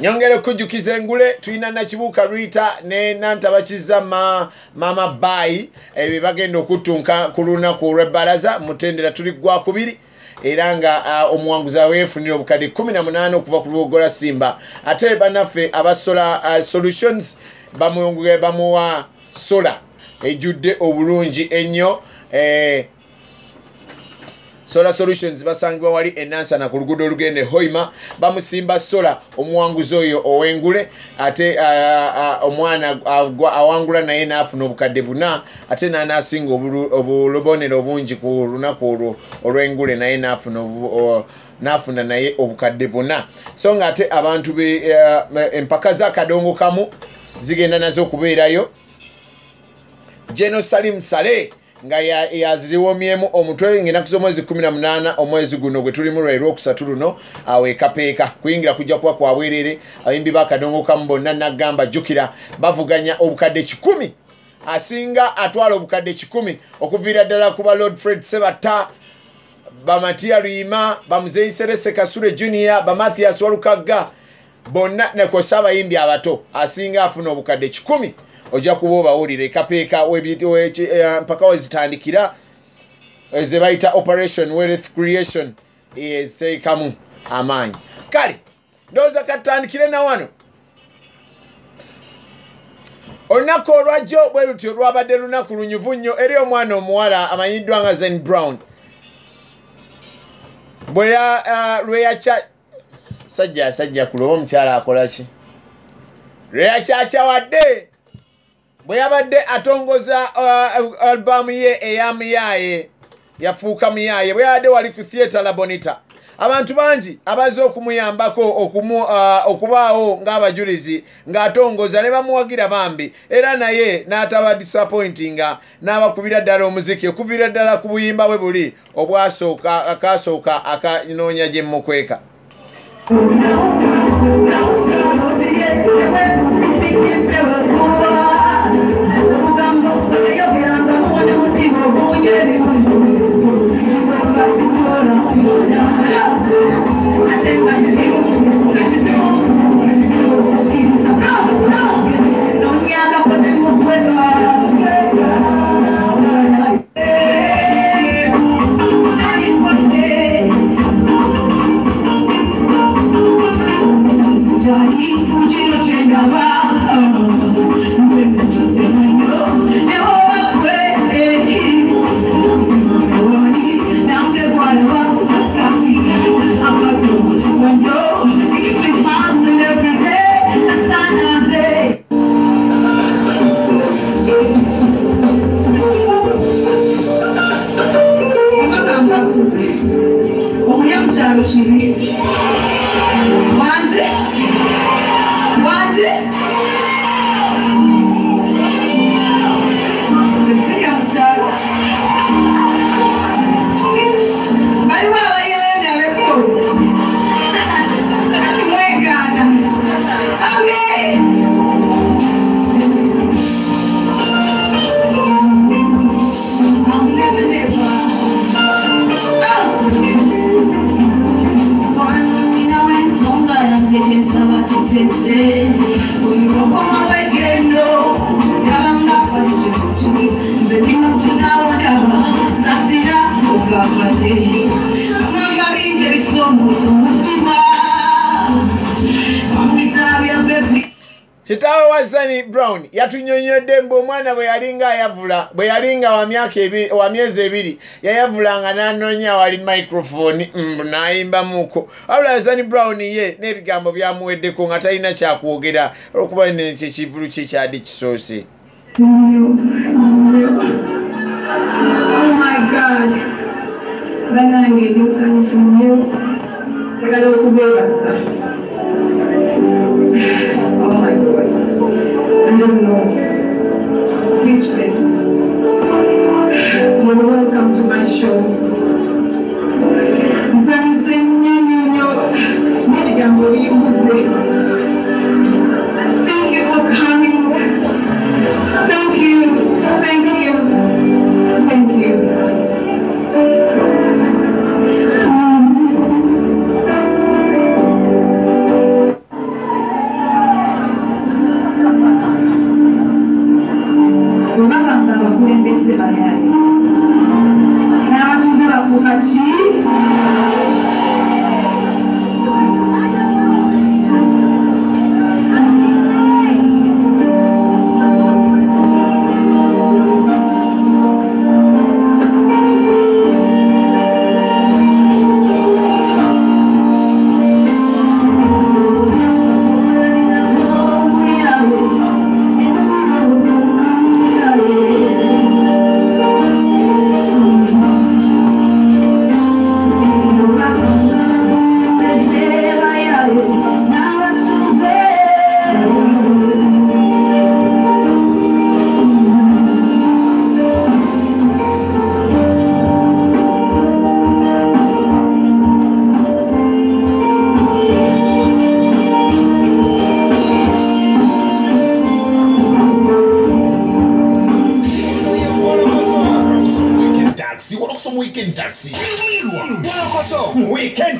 nyongera okujjukiza engule tulina nakibuuka rita ne nantabakiza ma, mama bayi ebyo bagenda okuttunka ku lunaku olwebbalaza mutendera tuli gwakubiri era nga uh, omuwanguzi aweefunira obukadde 18 okuva ku lwogola simba. Ate banaffe abasola uh, solutions bamuwa sola ejjudde obulungi ennyo eh, solar solutions basangibwa wali enansana ku luguudo olugende hoima. Bamusimba sola omuwanguzi oyo owengule ate omwana awangula naye naafuna obukadde buna ate nanasinga obulobonero obungi ku lunaku olwo olwengule naye nafuna nafuna naye obukadde buna. So nga ate abantu uh, empaka zakadongo kamu zigenda nazo okubeerayo geno salim saleh nga yaziwomyemu omutwe ngaenaku z'omwezi 18 omwezi guno gwe tulimu lwairwa okusatu luno awo ekapeeka kuyingira kujja kuba kwabwerere abayimbi bakadongo kamu bonna nagamba jjukira bavuganya obukadde kikumi asinga atwala obukadde kikumi okuviira ddala ku ba lord fred sebatta bamatiya luyima bamuzeyiserese kasule junior bamathias walukagga bonna nekosa abayimbi abato asinga afuna obukadde kikumi ojja kuba obawulire. Kapeeka eh, mpaka wezitandikira eh, ze bayita operation wealth creation. Eziteekamu amaanyi. Kale ndowooza katutandikire na wano. Olunaku olwajjo bwe lutyo lwabadde lunaku lunyuvu nnyo eri omwana omuwala amanyiddwa nga zen brown. Bwe uh, lweyakya sajja sajja kuloba omukyala akolaki lweyakyacawadde bwe yabadde atongoza uh, albamu ye eya muyaaye yafuuka muyaaye bwe yabadde wali ku theatre la bonita. Abantu bangi abaze okumuyambako uh, okubaawo ng'abajulizi ng'atongoza ne bamuwagira bambi era naye n'ataba disappointinga n'abakubira ddala omuziki okuviira ddala ku buyimba bwe buli obwasooka akasooka akanoonya gye mmukweka kitaawe wa zani brown yatunyonyodde mbu omwana bwe yalinga ayavula bwe yalinga wa myezi ebiri yayavulanga n'anoonya wali microphone n'ayimbamuko wabula zani brown ye n'ebigambo byamuweddeko nga talina kyakwogera olwokuba kyekivulu kye kyadde kisoose. Banange ndimusanyufu nnyo agala okubeebaza You're welcome to my show. Zamseni nyo, niligambo iuze. We can